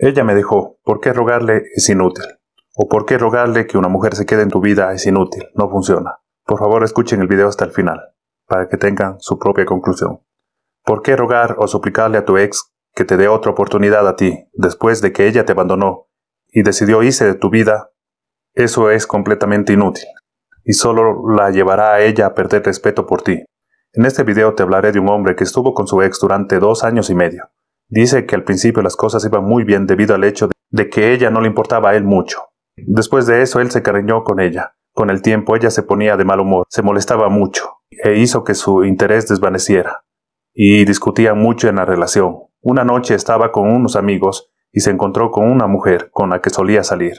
Ella me dejó. ¿Por qué rogarle es inútil? ¿O por qué rogarle que una mujer se quede en tu vida es inútil? No funciona. Por favor escuchen el video hasta el final, para que tengan su propia conclusión. ¿Por qué rogar o suplicarle a tu ex que te dé otra oportunidad a ti, después de que ella te abandonó y decidió irse de tu vida? Eso es completamente inútil, y solo la llevará a ella a perder respeto por ti. En este video te hablaré de un hombre que estuvo con su ex durante dos años y medio. Dice que al principio las cosas iban muy bien debido al hecho de que ella no le importaba a él mucho. Después de eso él se cariñó con ella. Con el tiempo ella se ponía de mal humor, se molestaba mucho, e hizo que su interés desvaneciera. Y discutían mucho en la relación. Una noche estaba con unos amigos y se encontró con una mujer con la que solía salir.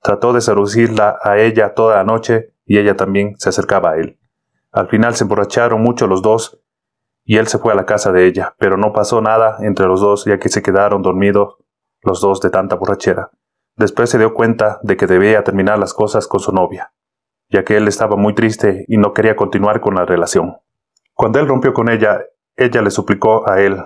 Trató de seducirla a ella toda la noche y ella también se acercaba a él. Al final se emborracharon mucho los dos y él se fue a la casa de ella, pero no pasó nada entre los dos ya que se quedaron dormidos los dos de tanta borrachera. Después se dio cuenta de que debía terminar las cosas con su novia ya que él estaba muy triste y no quería continuar con la relación. Cuando él rompió con ella, ella le suplicó a él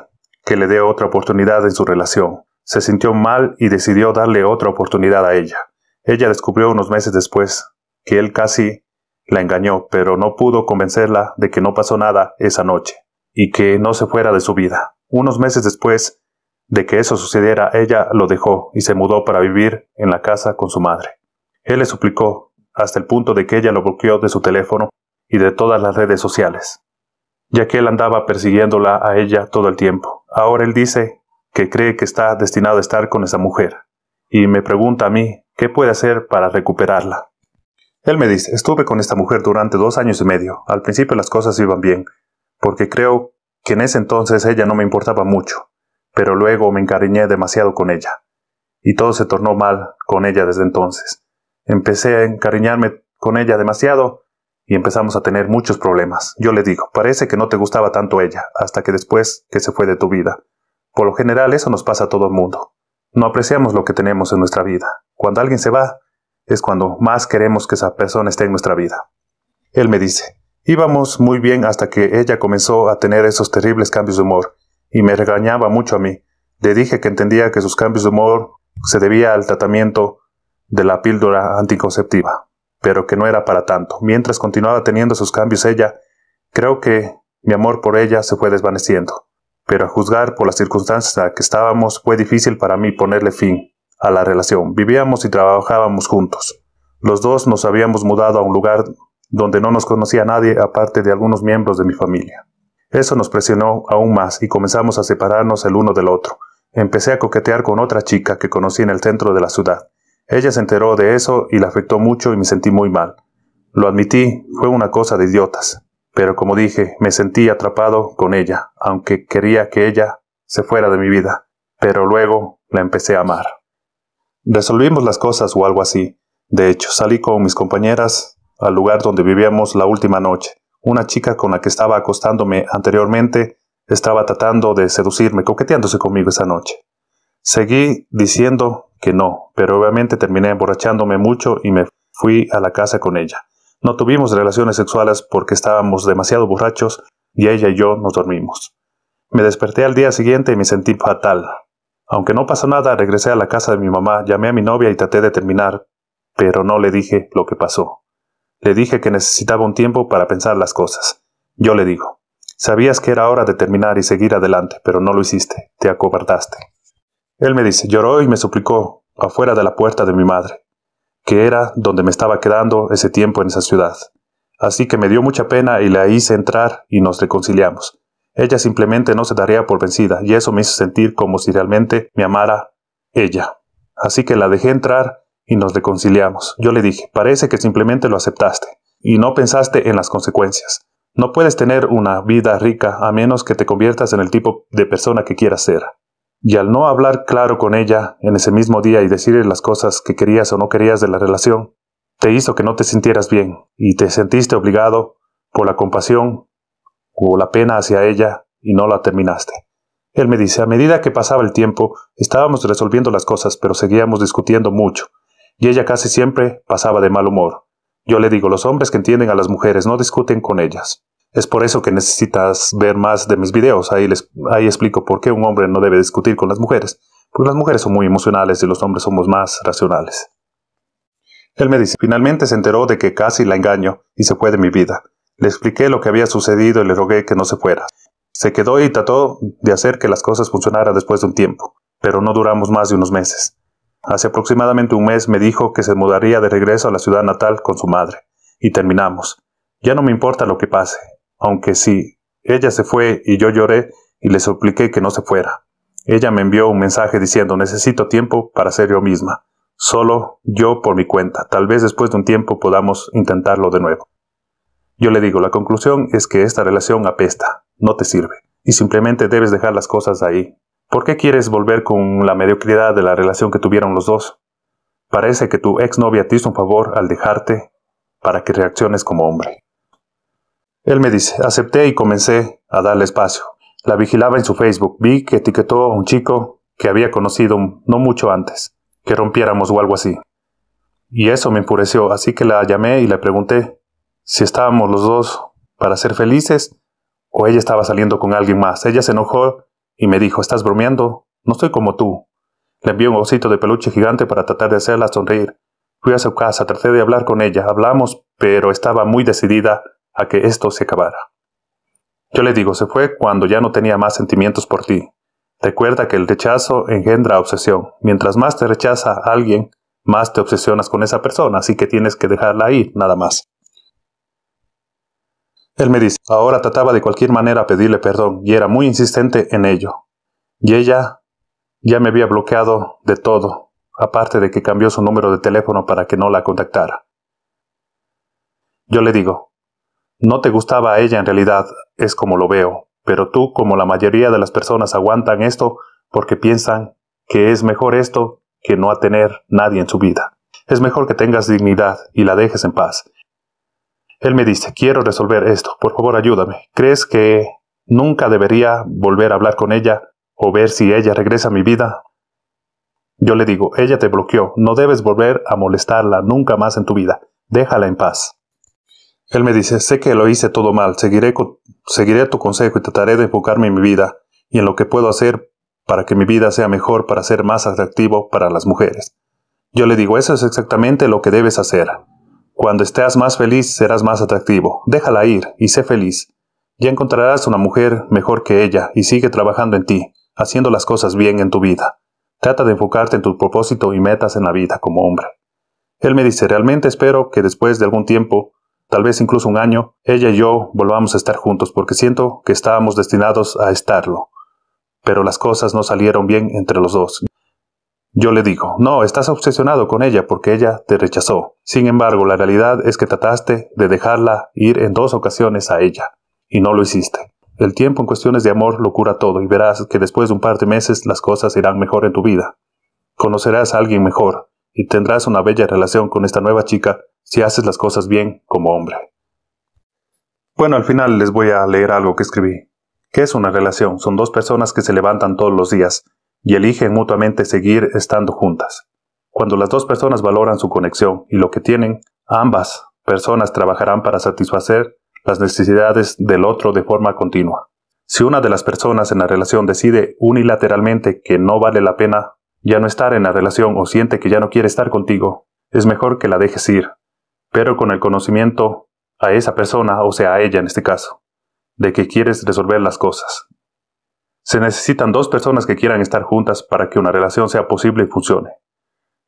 que le dé otra oportunidad en su relación. Se sintió mal y decidió darle otra oportunidad a ella. Ella descubrió unos meses después que él casi la engañó, pero no pudo convencerla de que no pasó nada esa noche y que no se fuera de su vida. Unos meses después de que eso sucediera, ella lo dejó y se mudó para vivir en la casa con su madre. Él le suplicó hasta el punto de que ella lo bloqueó de su teléfono y de todas las redes sociales, ya que él andaba persiguiéndola a ella todo el tiempo. Ahora él dice que cree que está destinado a estar con esa mujer, y me pregunta a mí qué puede hacer para recuperarla. Él me dice, estuve con esta mujer durante dos años y medio. Al principio las cosas iban bien, porque creo que en ese entonces ella no me importaba mucho, pero luego me encariñé demasiado con ella, y todo se tornó mal con ella desde entonces. Empecé a encariñarme con ella demasiado y empezamos a tener muchos problemas. Yo le digo, parece que no te gustaba tanto ella, hasta que después que se fue de tu vida. Por lo general eso nos pasa a todo el mundo. No apreciamos lo que tenemos en nuestra vida. Cuando alguien se va, es cuando más queremos que esa persona esté en nuestra vida. Él me dice, íbamos muy bien hasta que ella comenzó a tener esos terribles cambios de humor, y me regañaba mucho a mí. Le dije que entendía que sus cambios de humor se debía al tratamiento de la píldora anticonceptiva, pero que no era para tanto. Mientras continuaba teniendo sus cambios ella, creo que mi amor por ella se fue desvaneciendo. Pero a juzgar por las circunstancias en las que estábamos fue difícil para mí ponerle fin a la relación. Vivíamos y trabajábamos juntos. Los dos nos habíamos mudado a un lugar donde no nos conocía nadie aparte de algunos miembros de mi familia. Eso nos presionó aún más y comenzamos a separarnos el uno del otro. Empecé a coquetear con otra chica que conocí en el centro de la ciudad. Ella se enteró de eso y la afectó mucho y me sentí muy mal. Lo admití, fue una cosa de idiotas. Pero como dije, me sentí atrapado con ella, aunque quería que ella se fuera de mi vida. Pero luego la empecé a amar. Resolvimos las cosas o algo así. De hecho, salí con mis compañeras al lugar donde vivíamos la última noche. Una chica con la que estaba acostándome anteriormente estaba tratando de seducirme, coqueteándose conmigo esa noche. Seguí diciendo que no, pero obviamente terminé emborrachándome mucho y me fui a la casa con ella. No tuvimos relaciones sexuales porque estábamos demasiado borrachos y ella y yo nos dormimos. Me desperté al día siguiente y me sentí fatal. Aunque no pasó nada, regresé a la casa de mi mamá, llamé a mi novia y traté de terminar, pero no le dije lo que pasó. Le dije que necesitaba un tiempo para pensar las cosas. Yo le digo, sabías que era hora de terminar y seguir adelante, pero no lo hiciste, te acobardaste. Él me dice, lloró y me suplicó, afuera de la puerta de mi madre, que era donde me estaba quedando ese tiempo en esa ciudad. Así que me dio mucha pena y la hice entrar y nos reconciliamos. Ella simplemente no se daría por vencida, y eso me hizo sentir como si realmente me amara ella. Así que la dejé entrar y nos reconciliamos. Yo le dije, parece que simplemente lo aceptaste, y no pensaste en las consecuencias. No puedes tener una vida rica a menos que te conviertas en el tipo de persona que quieras ser. Y al no hablar claro con ella en ese mismo día y decirle las cosas que querías o no querías de la relación, te hizo que no te sintieras bien y te sentiste obligado por la compasión o la pena hacia ella y no la terminaste. Él me dice, a medida que pasaba el tiempo, estábamos resolviendo las cosas, pero seguíamos discutiendo mucho, y ella casi siempre pasaba de mal humor. Yo le digo, los hombres que entienden a las mujeres no discuten con ellas. Es por eso que necesitas ver más de mis videos. Ahí, les, ahí explico por qué un hombre no debe discutir con las mujeres. pues las mujeres son muy emocionales y los hombres somos más racionales. Él me dice, finalmente se enteró de que casi la engaño y se fue de mi vida. Le expliqué lo que había sucedido y le rogué que no se fuera. Se quedó y trató de hacer que las cosas funcionaran después de un tiempo, pero no duramos más de unos meses. Hace aproximadamente un mes me dijo que se mudaría de regreso a la ciudad natal con su madre, y terminamos. Ya no me importa lo que pase, aunque sí, ella se fue y yo lloré y le supliqué que no se fuera. Ella me envió un mensaje diciendo necesito tiempo para ser yo misma, solo yo por mi cuenta, tal vez después de un tiempo podamos intentarlo de nuevo. Yo le digo, la conclusión es que esta relación apesta, no te sirve, y simplemente debes dejar las cosas ahí. ¿Por qué quieres volver con la mediocridad de la relación que tuvieron los dos? Parece que tu exnovia te hizo un favor al dejarte para que reacciones como hombre. Él me dice, acepté y comencé a darle espacio. La vigilaba en su Facebook, vi que etiquetó a un chico que había conocido no mucho antes, que rompiéramos o algo así. Y eso me enfureció, así que la llamé y le pregunté si estábamos los dos para ser felices o ella estaba saliendo con alguien más. Ella se enojó y me dijo, ¿estás bromeando? No soy como tú. Le envié un osito de peluche gigante para tratar de hacerla sonreír. Fui a su casa, traté de hablar con ella, hablamos, pero estaba muy decidida a que esto se acabara. Yo le digo, se fue cuando ya no tenía más sentimientos por ti. Recuerda que el rechazo engendra obsesión. Mientras más te rechaza alguien, más te obsesionas con esa persona, así que tienes que dejarla ir, nada más. Él me dice, ahora trataba de cualquier manera pedirle perdón y era muy insistente en ello. Y ella ya me había bloqueado de todo, aparte de que cambió su número de teléfono para que no la contactara. Yo le digo, no te gustaba a ella en realidad, es como lo veo, pero tú, como la mayoría de las personas, aguantan esto porque piensan que es mejor esto que no a tener nadie en su vida. Es mejor que tengas dignidad y la dejes en paz. Él me dice, quiero resolver esto, por favor ayúdame. ¿Crees que nunca debería volver a hablar con ella o ver si ella regresa a mi vida? Yo le digo, ella te bloqueó, no debes volver a molestarla nunca más en tu vida, déjala en paz. Él me dice, sé que lo hice todo mal, seguiré, seguiré tu consejo y trataré de enfocarme en mi vida y en lo que puedo hacer para que mi vida sea mejor, para ser más atractivo para las mujeres. Yo le digo, eso es exactamente lo que debes hacer. Cuando estés más feliz serás más atractivo. Déjala ir y sé feliz. Ya encontrarás una mujer mejor que ella y sigue trabajando en ti, haciendo las cosas bien en tu vida. Trata de enfocarte en tu propósito y metas en la vida como hombre. Él me dice, realmente espero que después de algún tiempo, tal vez incluso un año, ella y yo volvamos a estar juntos porque siento que estábamos destinados a estarlo. Pero las cosas no salieron bien entre los dos. Yo le digo, no, estás obsesionado con ella porque ella te rechazó. Sin embargo, la realidad es que trataste de dejarla ir en dos ocasiones a ella, y no lo hiciste. El tiempo en cuestiones de amor lo cura todo y verás que después de un par de meses las cosas irán mejor en tu vida. Conocerás a alguien mejor y tendrás una bella relación con esta nueva chica si haces las cosas bien como hombre. Bueno, al final les voy a leer algo que escribí. ¿Qué es una relación? Son dos personas que se levantan todos los días, y eligen mutuamente seguir estando juntas. Cuando las dos personas valoran su conexión y lo que tienen, ambas personas trabajarán para satisfacer las necesidades del otro de forma continua. Si una de las personas en la relación decide unilateralmente que no vale la pena ya no estar en la relación o siente que ya no quiere estar contigo, es mejor que la dejes ir, pero con el conocimiento a esa persona, o sea, a ella en este caso, de que quieres resolver las cosas, se necesitan dos personas que quieran estar juntas para que una relación sea posible y funcione.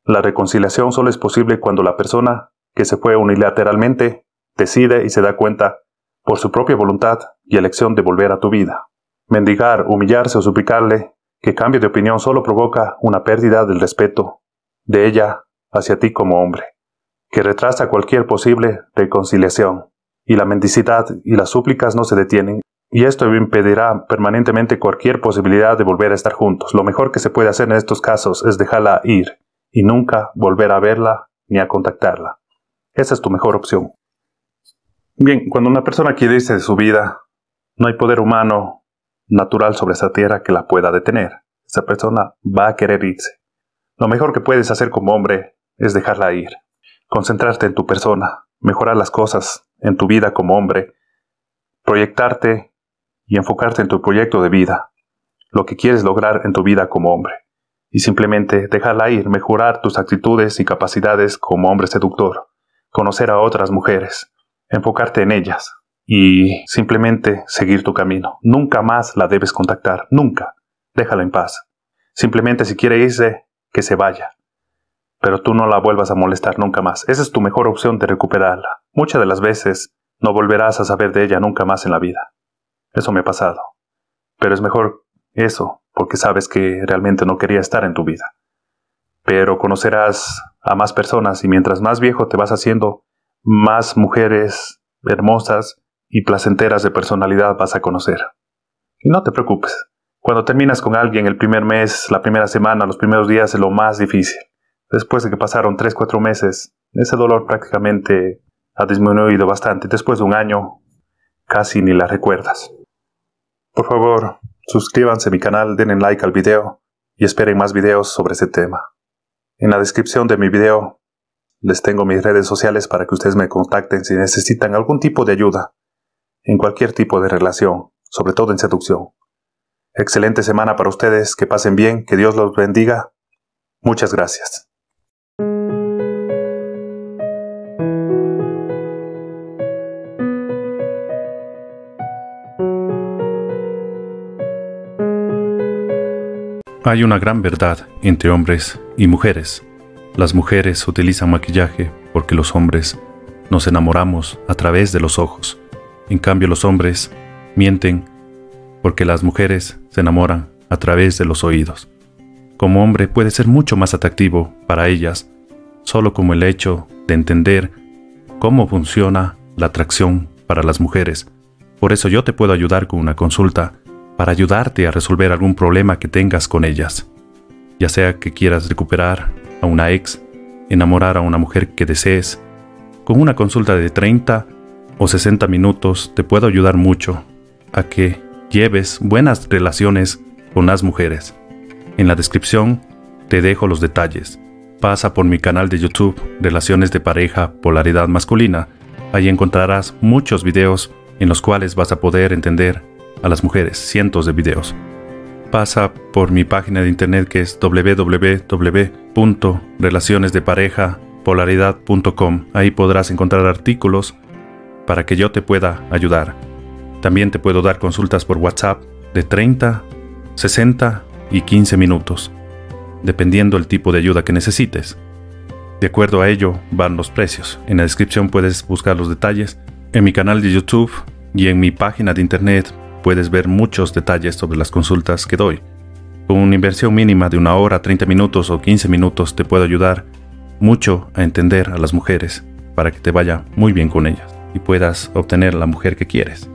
La reconciliación solo es posible cuando la persona que se fue unilateralmente decide y se da cuenta, por su propia voluntad y elección, de volver a tu vida. Mendigar, humillarse o suplicarle que cambie de opinión solo provoca una pérdida del respeto de ella hacia ti como hombre, que retrasa cualquier posible reconciliación. Y la mendicidad y las súplicas no se detienen y esto impedirá permanentemente cualquier posibilidad de volver a estar juntos. Lo mejor que se puede hacer en estos casos es dejarla ir y nunca volver a verla ni a contactarla. Esa es tu mejor opción. Bien, cuando una persona quiere irse de su vida, no hay poder humano natural sobre esa tierra que la pueda detener. Esa persona va a querer irse. Lo mejor que puedes hacer como hombre es dejarla ir. Concentrarte en tu persona, mejorar las cosas en tu vida como hombre, proyectarte y enfocarte en tu proyecto de vida, lo que quieres lograr en tu vida como hombre. y simplemente dejarla ir, mejorar tus actitudes y capacidades como hombre seductor, conocer a otras mujeres, enfocarte en ellas y simplemente seguir tu camino. Nunca más la debes contactar, nunca. Déjala en paz. Simplemente si quiere irse, que se vaya. Pero tú no la vuelvas a molestar nunca más. Esa es tu mejor opción de recuperarla. Muchas de las veces no volverás a saber de ella nunca más en la vida. Eso me ha pasado. Pero es mejor eso, porque sabes que realmente no quería estar en tu vida. Pero conocerás a más personas y mientras más viejo te vas haciendo, más mujeres hermosas y placenteras de personalidad vas a conocer. Y no te preocupes. Cuando terminas con alguien el primer mes, la primera semana, los primeros días es lo más difícil. Después de que pasaron 3-4 meses, ese dolor prácticamente ha disminuido bastante. Después de un año, casi ni la recuerdas. Por favor, suscríbanse a mi canal, denle like al video y esperen más videos sobre este tema. En la descripción de mi video les tengo mis redes sociales para que ustedes me contacten si necesitan algún tipo de ayuda en cualquier tipo de relación, sobre todo en seducción. Excelente semana para ustedes, que pasen bien, que Dios los bendiga. Muchas gracias. Hay una gran verdad entre hombres y mujeres. Las mujeres utilizan maquillaje porque los hombres nos enamoramos a través de los ojos. En cambio los hombres mienten porque las mujeres se enamoran a través de los oídos. Como hombre puede ser mucho más atractivo para ellas solo como el hecho de entender cómo funciona la atracción para las mujeres. Por eso yo te puedo ayudar con una consulta para ayudarte a resolver algún problema que tengas con ellas, ya sea que quieras recuperar a una ex, enamorar a una mujer que desees. Con una consulta de 30 o 60 minutos te puedo ayudar mucho a que lleves buenas relaciones con las mujeres. En la descripción te dejo los detalles. Pasa por mi canal de YouTube Relaciones de pareja, polaridad masculina. Ahí encontrarás muchos videos en los cuales vas a poder entender a las mujeres cientos de videos. Pasa por mi página de internet que es www.relacionesdeparejapolaridad.com. Ahí podrás encontrar artículos para que yo te pueda ayudar. También te puedo dar consultas por WhatsApp de 30, 60 y 15 minutos, dependiendo el tipo de ayuda que necesites. De acuerdo a ello van los precios. En la descripción puedes buscar los detalles. En mi canal de YouTube y en mi página de internet puedes ver muchos detalles sobre las consultas que doy. Con una inversión mínima de una hora, 30 minutos o 15 minutos te puedo ayudar mucho a entender a las mujeres para que te vaya muy bien con ellas y puedas obtener la mujer que quieres.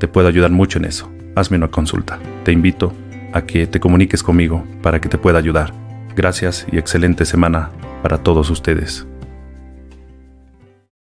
Te puedo ayudar mucho en eso. Hazme una consulta. Te invito a que te comuniques conmigo para que te pueda ayudar. Gracias y excelente semana para todos ustedes.